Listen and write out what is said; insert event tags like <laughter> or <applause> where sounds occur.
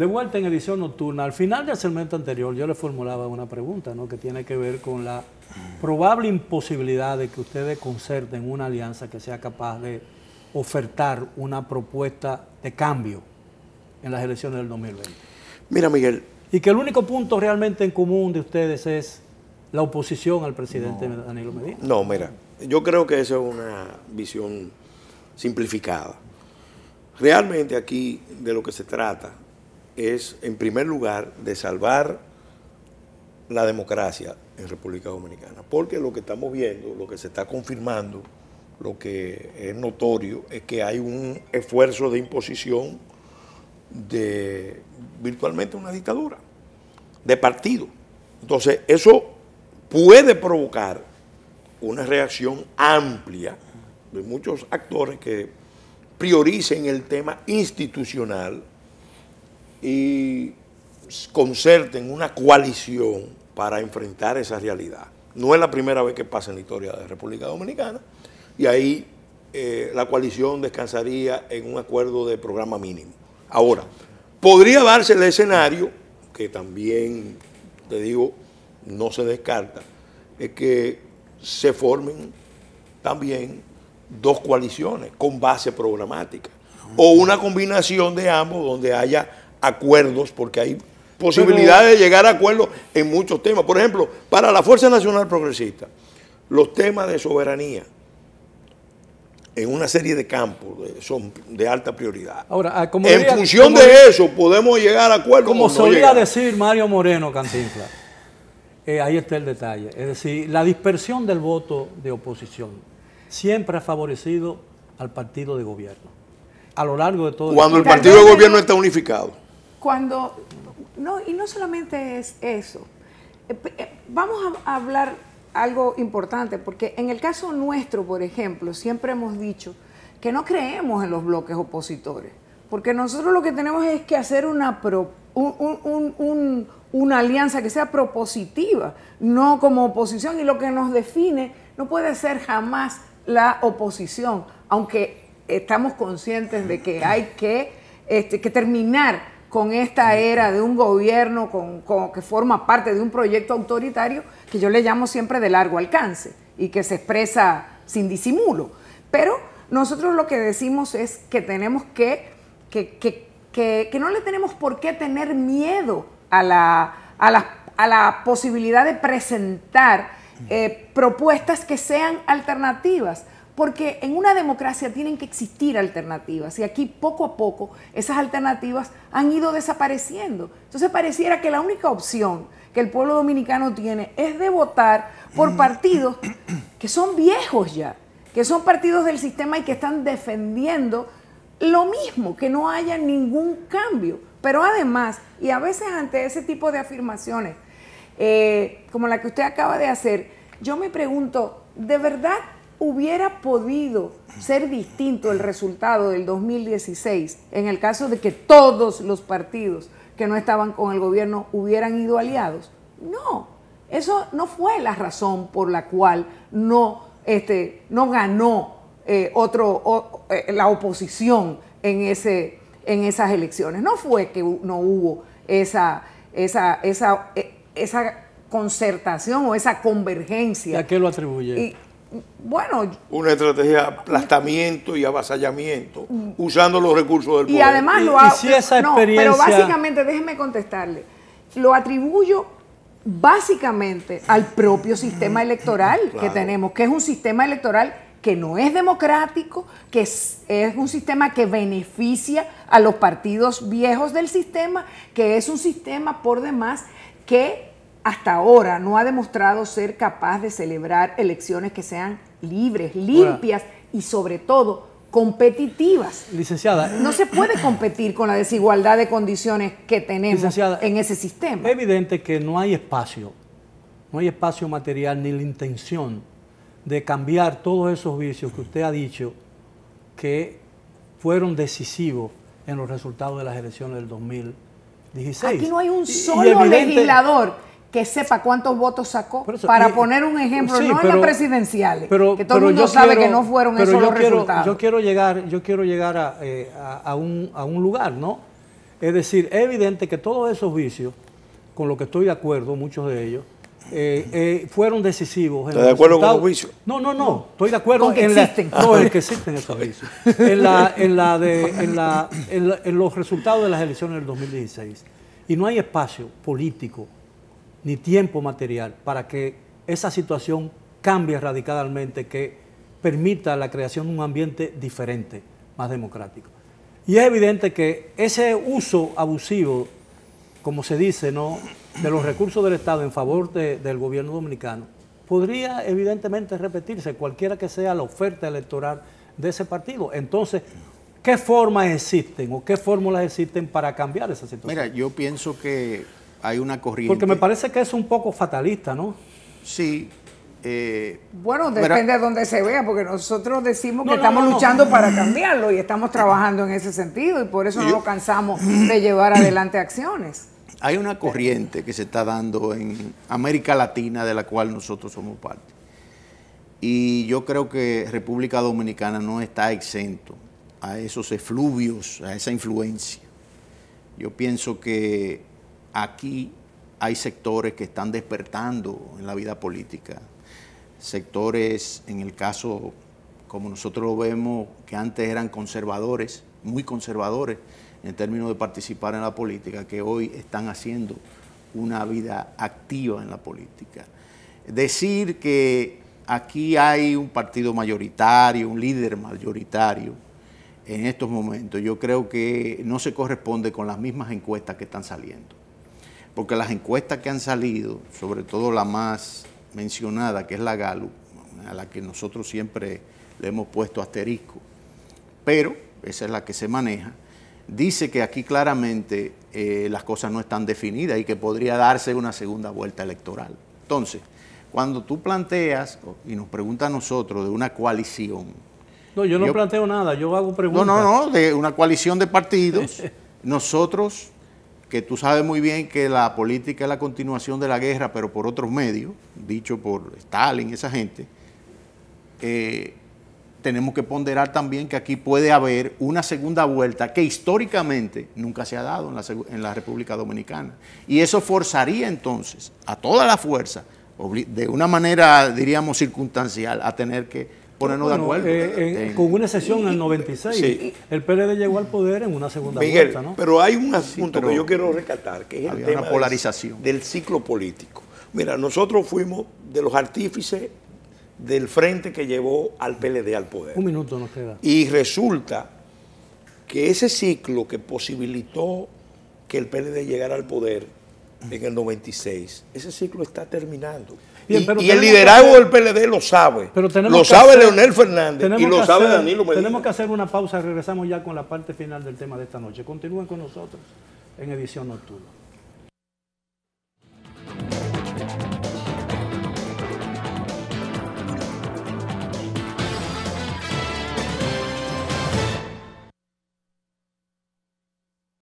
De vuelta en edición nocturna, al final del segmento anterior yo le formulaba una pregunta ¿no? que tiene que ver con la probable imposibilidad de que ustedes concerten una alianza que sea capaz de ofertar una propuesta de cambio en las elecciones del 2020. Mira, Miguel. Y que el único punto realmente en común de ustedes es la oposición al presidente Danilo Medina. No, mira, yo creo que esa es una visión simplificada. Realmente aquí de lo que se trata es, en primer lugar, de salvar la democracia en República Dominicana. Porque lo que estamos viendo, lo que se está confirmando, lo que es notorio, es que hay un esfuerzo de imposición de virtualmente una dictadura, de partido. Entonces, eso puede provocar una reacción amplia de muchos actores que prioricen el tema institucional y concerten una coalición para enfrentar esa realidad. No es la primera vez que pasa en la historia de la República Dominicana y ahí eh, la coalición descansaría en un acuerdo de programa mínimo. Ahora, podría darse el escenario, que también, te digo, no se descarta, es que se formen también dos coaliciones con base programática o una combinación de ambos donde haya acuerdos, porque hay posibilidades de llegar a acuerdos en muchos temas. Por ejemplo, para la Fuerza Nacional Progresista, los temas de soberanía en una serie de campos son de alta prioridad. Ahora, ah, en función de eso podemos llegar a acuerdos. Como solía decir Mario Moreno Cantinflas, eh, ahí está el detalle. Es decir, la dispersión del voto de oposición siempre ha favorecido al partido de gobierno. A lo largo de todo Cuando el, partido de gobierno está unificado. Cuando. No, y no solamente es eso. Eh, eh, vamos a hablar algo importante, porque en el caso nuestro, por ejemplo, siempre hemos dicho que no creemos en los bloques opositores, porque nosotros lo que tenemos es que hacer una, una alianza que sea propositiva, no como oposición, y lo que nos define no puede ser jamás la oposición, aunque estamos conscientes de que hay que, este, que terminar con esta era de un gobierno con, que forma parte de un proyecto autoritario que yo le llamo siempre de largo alcance y que se expresa sin disimulo. Pero nosotros lo que decimos es que tenemos que, que, no le tenemos por qué tener miedo a la, a la, posibilidad de presentar eh, propuestas que sean alternativas porque en una democracia tienen que existir alternativas y aquí poco a poco esas alternativas han ido desapareciendo. Entonces pareciera que la única opción que el pueblo dominicano tiene es de votar por partidos que son viejos ya, que son partidos del sistema y que están defendiendo lo mismo, que no haya ningún cambio. Pero además, y a veces ante ese tipo de afirmaciones, eh, como la que usted acaba de hacer, yo me pregunto, ¿de verdad hubiera podido ser distinto el resultado del 2016 en el caso de que todos los partidos que no estaban con el gobierno hubieran ido aliados? No, eso no fue la razón por la cual no, este, no ganó eh, otro, eh, la oposición en, ese, en esas elecciones. No fue que no hubo esa, esa, esa, eh, esa concertación o esa convergencia. ¿A qué lo atribuye? Bueno. Una estrategia de aplastamiento y avasallamiento, usando los recursos del poder. Y además lo hago. no, pero básicamente, déjeme contestarle. Lo atribuyo básicamente al propio sistema electoral que tenemos, que es un sistema electoral que no es democrático, que es, es, un sistema que beneficia a los partidos viejos del sistema, que es un sistema por demás que hasta ahora no ha demostrado ser capaz de celebrar elecciones que sean libres, limpias y sobre todo competitivas. Licenciada. No se puede competir con la desigualdad de condiciones que tenemos en ese sistema. Es evidente que no hay espacio, no hay espacio material ni la intención de cambiar todos esos vicios que usted ha dicho que fueron decisivos en los resultados de las elecciones del 2016. Aquí no hay un solo legislador que sepa cuántos votos sacó. para poner un ejemplo, no en las presidenciales, que todo el mundo sabe que no fueron esos los resultados. Yo quiero llegar, yo quiero llegar a, eh, un, lugar, ¿no? Es decir, es evidente que todos esos vicios, con lo que estoy de acuerdo, muchos de ellos, eh, eh, fueron decisivos. ¿Estás de acuerdo con los vicios? No, no, no. Estoy de acuerdo Con que en, la- existen. no, en <laughs> que existen esos vicios. En, la, en, la de, en, la, en, la- en los resultados de las elecciones del 2016. Y no hay espacio político ni tiempo material para que esa situación cambie radicalmente, que permita la creación de un ambiente diferente, más democrático. Y es evidente que ese uso abusivo, como se dice, ¿no? de los recursos del Estado en favor de- del gobierno dominicano, podría evidentemente repetirse cualquiera que sea la oferta electoral de ese partido. Entonces, ¿qué formas existen o qué fórmulas existen para cambiar esa situación? Mira, yo pienso que hay una corriente. Porque me parece que es un poco fatalista, ¿no? Sí. eh, Bueno, depende de dónde se vea, porque nosotros decimos No, que no, estamos no, no. luchando para cambiarlo y estamos trabajando en ese sentido y por eso no nos cansamos de llevar adelante acciones. hay una corriente que se está dando en América Latina de la cual nosotros somos parte. Y yo creo que República Dominicana no está exento a esos efluvios, a esa influencia. Yo pienso que aquí hay sectores que están despertando en la vida política. Sectores, en el caso, como nosotros lo vemos, que antes eran conservadores, muy conservadores en términos de participar en la política, que hoy están haciendo una vida activa en la política. Decir que aquí hay un partido mayoritario, un líder mayoritario en estos momentos, yo creo que no se corresponde con las mismas encuestas que están saliendo. Porque las encuestas que han salido, sobre todo la más mencionada, que es la Gallup, a la que nosotros siempre le hemos puesto asterisco, pero esa es la que se maneja, dice que aquí claramente eh, las cosas no están definidas y que podría darse una segunda vuelta electoral. Entonces, cuando tú planteas y nos pregunta a nosotros de una coalición, No, yo no Yo- planteo nada, yo hago no, preguntas. no, no, de una coalición de partidos, <laughs> nosotros, que tú sabes muy bien que la política es la continuación de la guerra, pero por otros medios, dicho por Stalin, esa gente, eh, tenemos que ponderar también que aquí puede haber una segunda vuelta que históricamente nunca se ha dado en la, en la República Dominicana. Y eso forzaría entonces a toda la fuerza, de una manera, diríamos, circunstancial, a tener que ponernos Bueno, de acuerdo. eh, en- en- con una excepción en el 96, Sí. el PLD llegó al poder en una segunda Miguel, vuelta, ¿no? pero hay un asunto que yo quiero rescatar, que es el tema una del- polarización. Del, ciclo político. Mira, nosotros fuimos de los artífices del frente que llevó al PLD al poder. Un minuto nos queda. Y resulta que ese ciclo que posibilitó que el PLD llegara al poder en el 96, ese ciclo está terminando. Bien, y pero y el liderazgo del PLD lo sabe. Pero tenemos lo sabe hacer- Leonel Fernández y lo sabe hacer- Danilo Medina. Tenemos que hacer una pausa, regresamos ya con la parte final del tema de esta noche. Continúen con nosotros en edición nocturna.